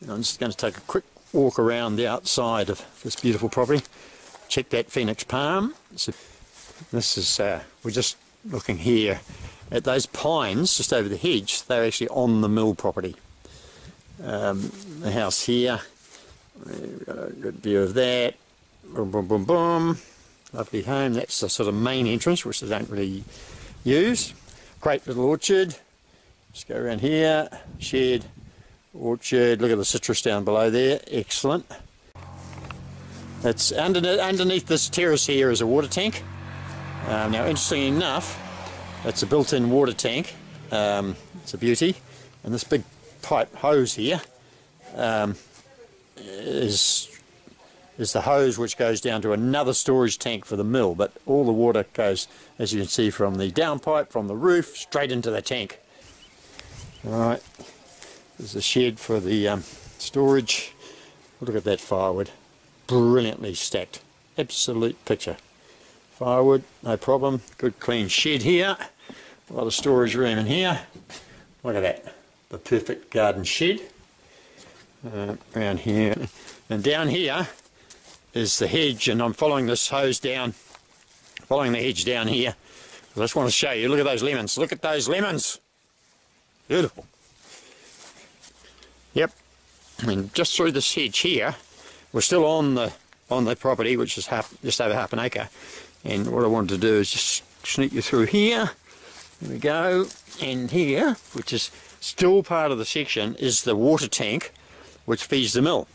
And I'm just going to take a quick walk around the outside of this beautiful property. Check that phoenix palm. So this is, uh, we're just looking here at those pines just over the hedge. They're actually on the mill property. Um, the house here, we've got a good view of that. Boom, boom, boom, boom. Lovely home. That's the sort of main entrance, which I don't really use. Great little orchard. Just go around here. Shed, orchard. Look at the citrus down below there. Excellent. That's underneath, underneath this terrace here is a water tank. Um, now, interestingly enough, it's a built-in water tank. Um, it's a beauty. And this big pipe hose here um, is is the hose which goes down to another storage tank for the mill but all the water goes as you can see from the downpipe from the roof straight into the tank alright there's a shed for the um, storage. Look at that firewood. Brilliantly stacked. Absolute picture. Firewood no problem. Good clean shed here. A lot of storage room in here. Look at that. The perfect garden shed. Uh, around here. And down here is the hedge and I'm following this hose down following the hedge down here. I just want to show you. Look at those lemons. Look at those lemons. Beautiful yep. I mean just through this hedge here we're still on the on the property which is half just over half an acre. And what I wanted to do is just sneak you through here. There we go. And here which is still part of the section is the water tank which feeds the mill